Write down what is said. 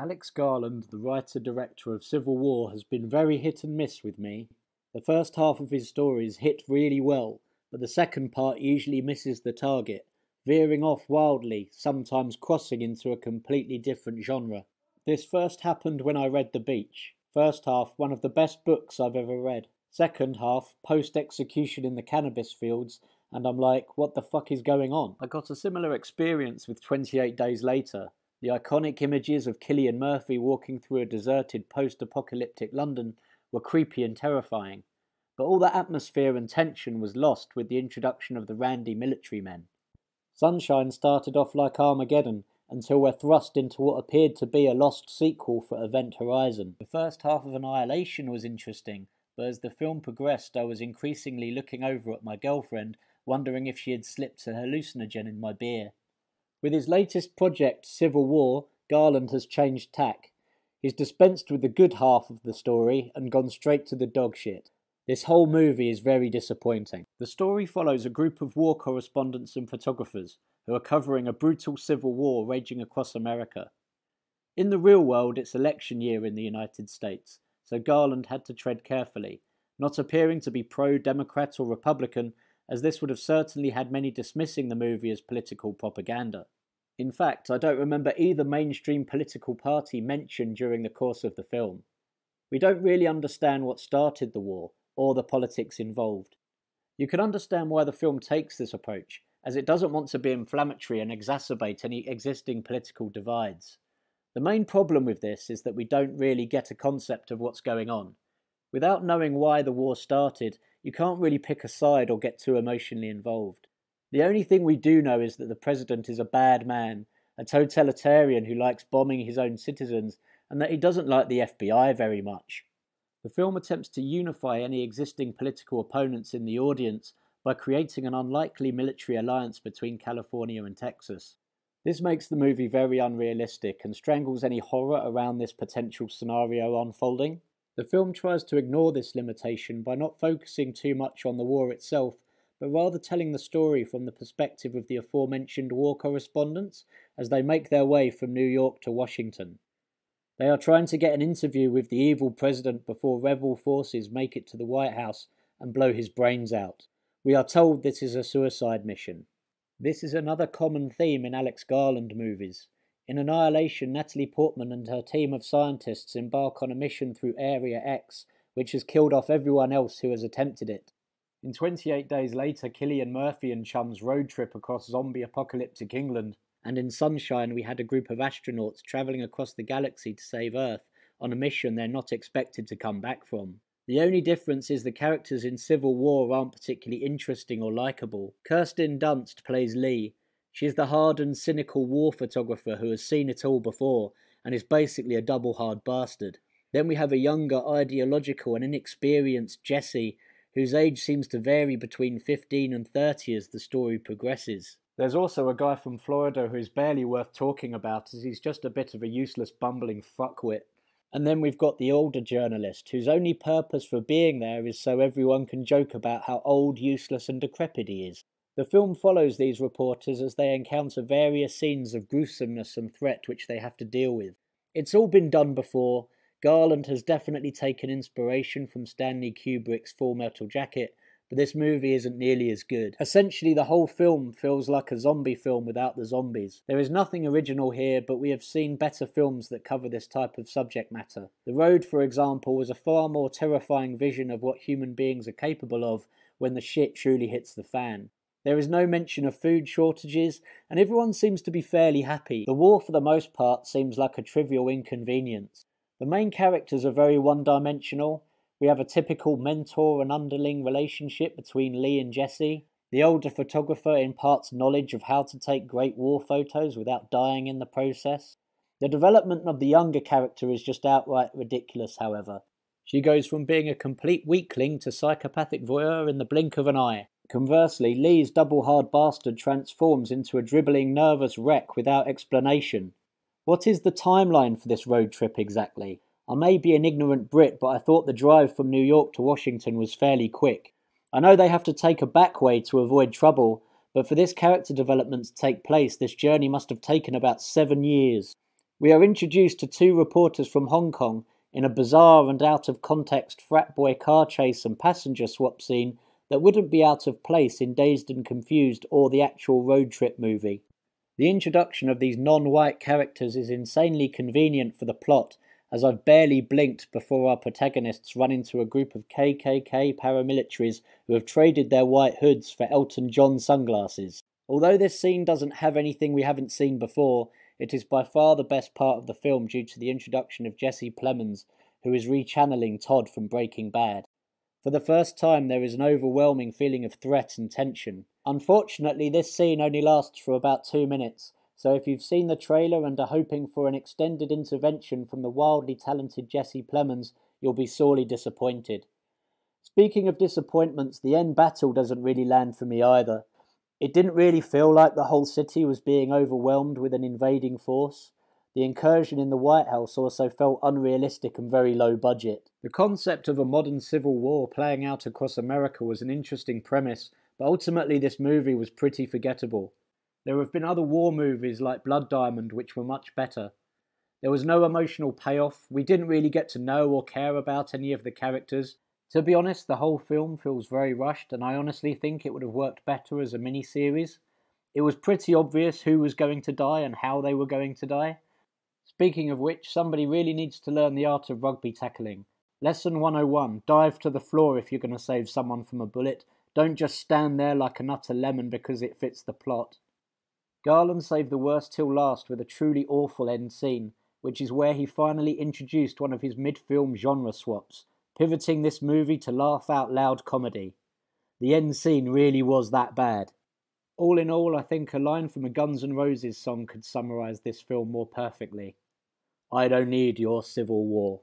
Alex Garland, the writer director of Civil War, has been very hit and miss with me. The first half of his stories hit really well, but the second part usually misses the target, veering off wildly, sometimes crossing into a completely different genre. This first happened when I read The Beach. First half, one of the best books I've ever read. Second half, post execution in the cannabis fields, and I'm like, what the fuck is going on? I got a similar experience with 28 Days Later. The iconic images of Cillian Murphy walking through a deserted post apocalyptic London were creepy and terrifying, but all the atmosphere and tension was lost with the introduction of the randy military men. Sunshine started off like Armageddon until we're thrust into what appeared to be a lost sequel for Event Horizon. The first half of Annihilation was interesting, but as the film progressed, I was increasingly looking over at my girlfriend, wondering if she had slipped a hallucinogen in my beer. With his latest project, Civil War, Garland has changed tack. He's dispensed with the good half of the story and gone straight to the dog shit. This whole movie is very disappointing. The story follows a group of war correspondents and photographers who are covering a brutal civil war raging across America. In the real world, it's election year in the United States, so Garland had to tread carefully, not appearing to be pro Democrat or Republican, as this would have certainly had many dismissing the movie as political propaganda. In fact, I don't remember either mainstream political party mentioned during the course of the film. We don't really understand what started the war or the politics involved. You can understand why the film takes this approach, as it doesn't want to be inflammatory and exacerbate any existing political divides. The main problem with this is that we don't really get a concept of what's going on. Without knowing why the war started, you can't really pick a side or get too emotionally involved. The only thing we do know is that the president is a bad man, a totalitarian who likes bombing his own citizens, and that he doesn't like the FBI very much. The film attempts to unify any existing political opponents in the audience by creating an unlikely military alliance between California and Texas. This makes the movie very unrealistic and strangles any horror around this potential scenario unfolding. The film tries to ignore this limitation by not focusing too much on the war itself, but rather telling the story from the perspective of the aforementioned war correspondents as they make their way from New York to Washington. They are trying to get an interview with the evil president before rebel forces make it to the White House and blow his brains out. We are told this is a suicide mission. This is another common theme in Alex Garland movies. In Annihilation, Natalie Portman and her team of scientists embark on a mission through Area X, which has killed off everyone else who has attempted it. In 28 Days Later, Cillian Murphy and chums road trip across zombie apocalyptic England and in Sunshine we had a group of astronauts travelling across the galaxy to save Earth on a mission they're not expected to come back from. The only difference is the characters in Civil War aren't particularly interesting or likeable. Kirsten Dunst plays Lee. She's the hardened, cynical war photographer who has seen it all before and is basically a double hard bastard. Then we have a younger, ideological, and inexperienced Jesse, whose age seems to vary between 15 and 30 as the story progresses. There's also a guy from Florida who's barely worth talking about as he's just a bit of a useless bumbling fuckwit. And then we've got the older journalist whose only purpose for being there is so everyone can joke about how old, useless, and decrepit he is. The film follows these reporters as they encounter various scenes of gruesomeness and threat which they have to deal with. It's all been done before. Garland has definitely taken inspiration from Stanley Kubrick's Full Metal Jacket, but this movie isn't nearly as good. Essentially, the whole film feels like a zombie film without the zombies. There is nothing original here, but we have seen better films that cover this type of subject matter. The Road, for example, was a far more terrifying vision of what human beings are capable of when the shit truly hits the fan. There is no mention of food shortages, and everyone seems to be fairly happy. The war, for the most part, seems like a trivial inconvenience. The main characters are very one dimensional, we have a typical mentor and underling relationship between Lee and Jesse. The older photographer imparts knowledge of how to take great war photos without dying in the process. The development of the younger character is just outright ridiculous, however. She goes from being a complete weakling to psychopathic voyeur in the blink of an eye. Conversely, Lee's double hard bastard transforms into a dribbling, nervous wreck without explanation. What is the timeline for this road trip exactly? I may be an ignorant Brit, but I thought the drive from New York to Washington was fairly quick. I know they have to take a back way to avoid trouble, but for this character development to take place, this journey must have taken about seven years. We are introduced to two reporters from Hong Kong in a bizarre and out of context frat boy car chase and passenger swap scene that wouldn't be out of place in Dazed and Confused or the actual road trip movie. The introduction of these non white characters is insanely convenient for the plot, as I've barely blinked before our protagonists run into a group of KKK paramilitaries who have traded their white hoods for Elton John sunglasses. Although this scene doesn't have anything we haven't seen before, it is by far the best part of the film due to the introduction of Jesse Plemons, who is rechanneling Todd from Breaking Bad. For the first time, there is an overwhelming feeling of threat and tension. Unfortunately, this scene only lasts for about two minutes, so if you've seen the trailer and are hoping for an extended intervention from the wildly talented Jesse Plemons, you'll be sorely disappointed. Speaking of disappointments, the end battle doesn't really land for me either. It didn't really feel like the whole city was being overwhelmed with an invading force. The incursion in the White House also felt unrealistic and very low budget. The concept of a modern civil war playing out across America was an interesting premise, but ultimately this movie was pretty forgettable. There have been other war movies like Blood Diamond which were much better. There was no emotional payoff, we didn't really get to know or care about any of the characters. To be honest, the whole film feels very rushed, and I honestly think it would have worked better as a mini series. It was pretty obvious who was going to die and how they were going to die. Speaking of which, somebody really needs to learn the art of rugby tackling. Lesson 101 Dive to the floor if you're going to save someone from a bullet. Don't just stand there like a utter lemon because it fits the plot. Garland saved the worst till last with a truly awful end scene, which is where he finally introduced one of his mid film genre swaps, pivoting this movie to laugh out loud comedy. The end scene really was that bad. All in all, I think a line from a Guns N' Roses song could summarise this film more perfectly. I don't need your civil war.